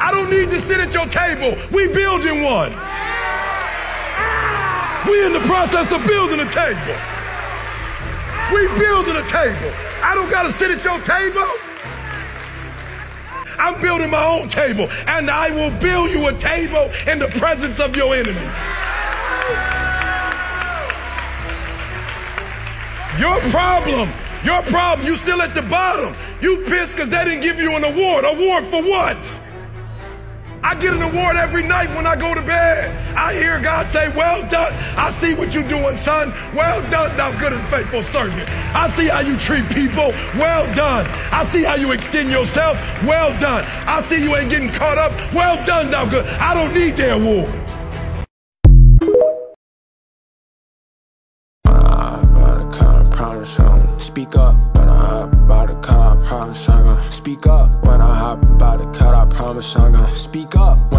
I don't need to sit at your table. We building one. We in the process of building a table. We building a table. I don't gotta sit at your table. I'm building my own table, and I will build you a table in the presence of your enemies. Your problem, your problem, you still at the bottom. You pissed because they didn't give you an award. Award for what? I get an award every night when I go to bed. I hear God say, Well done. I see what you're doing, son. Well done, thou good and faithful servant. I see how you treat people. Well done. I see how you extend yourself. Well done. I see you ain't getting caught up. Well done, thou good. I don't need their award. Speak up I about to cut, I promise I'm speak up. When I hop about to cut, I promise I'm gonna speak up. When I